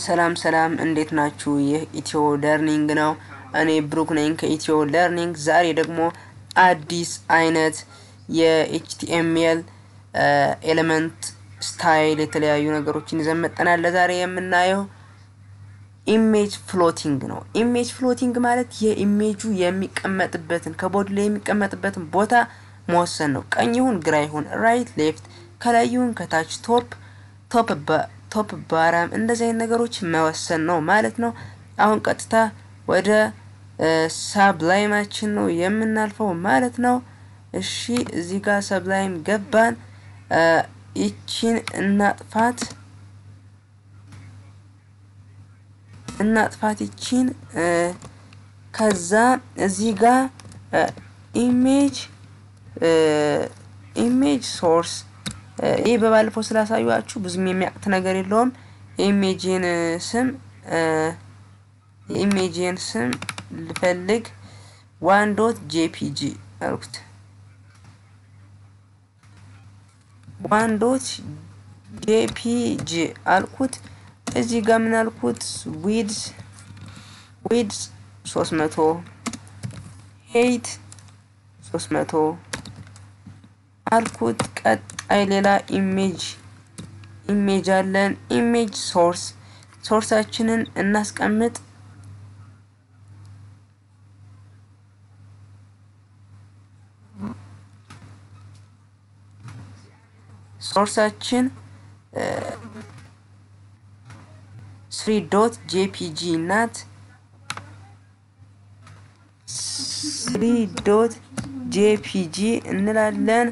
ሰላም ሰላም፣ እንዴት ናችሁ? ይህ Ethio Learning ነው። እኔ ብሩክ ነኝ ከ Ethio Learning። ዛሬ ደግሞ አዲስ አይነት የ HTML element style የተለያዩ ነገሮችን ይዘን መጥተናል። ለዛሬ የምናየው image floating ነው። image floating ማለት የኢሜጁ የሚቀመጥበትን ከ body ላይ የሚቀመጥበትን ቦታ መወሰን ነው። ቀኝ ይሁን ግራ ይሁን፣ right left፣ ከላይ ይሁን ከታች፣ top top top ባራም እንደዚህ አይነት ነገሮች መወሰን ነው ማለት ነው። አሁን ቀጥታ ወደ Sublime ኣችን ነው የምናልፈው ማለት ነው። እሺ እዚህ ጋር Sublime ገባን። ይቺን እናጥፋት እናጥፋት ይቺን። ከዛ እዚህ ጋር image image source ይህ በባለፈው ስላሳዩችሁ ብዙም የሚያቅት ነገር የለውም። የኢሜጅን ስም የኢሜጅን ስም ልፈልግ one dot jpg አልኩት። one dot jpg አልኩት። እዚህ ጋር ምን አልኩት? width ዊድስ 300 ሄይት 300 አልኩት ቀጣይ ሌላ image image አለን። image source source ኣችንን እናስቀምጥ። source ኣችን three dot jpg ናት። three dot jpg እንላለን።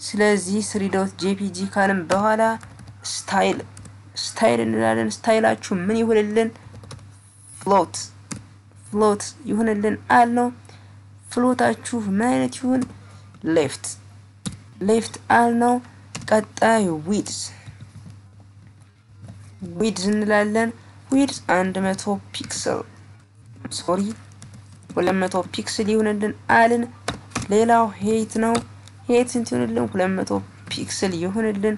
ስለዚህ three dot jpg ካልን በኋላ style style እንላለን። style ኣችሁ ምን ይሁንልን? float float ይሁንልን አል ነው። float ኣችሁ ምን አይነት ይሁን? left left አል ነው። ቀጣይ width width እንላለን። width አንድ መቶ pixel sorry ሁለት መቶ pixel ይሁንልን አልን። ሌላው height ነው። height ስንት ይሁንልን? ሁለት መቶ pixel ይሁንልን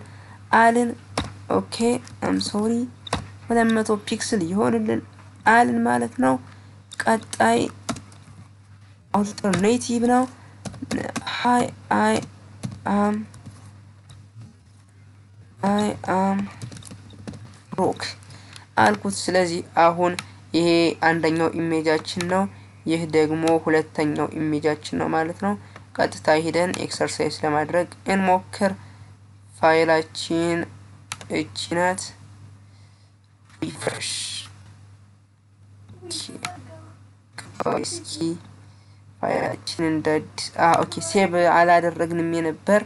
አልን። okay um sorry ሁለት pixel ይሆንልን አልን ማለት ነው። ቀጣይ alternative ነው። hi I am I am ብሩክ አልኩት። ስለዚህ አሁን ይሄ አንደኛው image ኣችን ነው። ይህ ደግሞ ሁለተኛው image ኣችን ነው ማለት ነው። ቀጥታ ሂደን exercise ለማድረግ እንሞክር። ፋይላችን እቺ ናት። refresh እስኪ ፋይላችን እንደ okay save አላደረግንም የነበር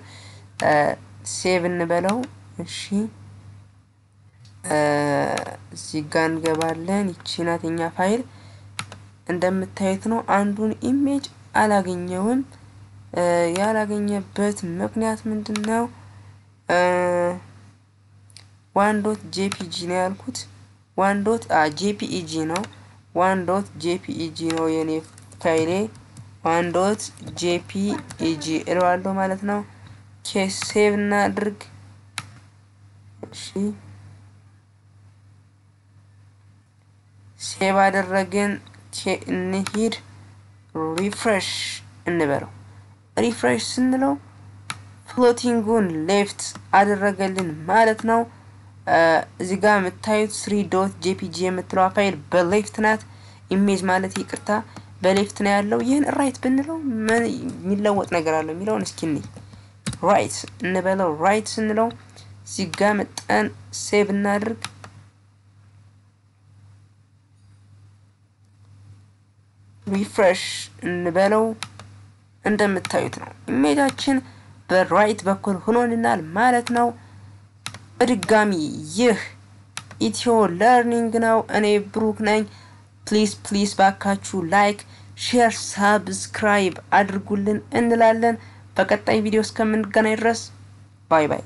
save እንበለው። እሺ እዚህ ጋ እንገባለን። ይቺ ናት የኛ ፋይል እንደምታዩት ነው። አንዱን image አላገኘውም። ያላገኘበት ምክንያት ምንድን ነው? one dot jpg ነው ያልኩት። one dot jpeg ነው። one dot jpeg ነው የኔ file ኤ። one dot jpeg እለዋለሁ ማለት ነው። ኬስ save እናድርግ። እሺ save አደረግን። እንሂድ refresh እንበለው። refresh ስንለው floating ኡን left አደረገልን ማለት ነው። እዚህ ጋር የምታዩት three dot jpg የምትለዋ file በ left ናት። image ማለት ይቅርታ በ left ነው ያለው። ይህን right ብንለው ምን የሚለወጥ ነገር አለው የሚለውን እስኪ እንይ። right እንበለው። right ስንለው እዚህ ጋር መጠን save እናድርግ። refresh እንበለው። እንደምታዩት ነው image ኣችን በ right በኩል ሆኖልናል ማለት ነው። በድጋሚ ይህ ኢትዮ Learning ነው። እኔ ብሩክ ነኝ። please please ባካችሁ like፣ share፣ subscribe አድርጉልን እንላለን። በቀጣይ ቪዲዮ እስከምንገናኝ ድረስ bye bye።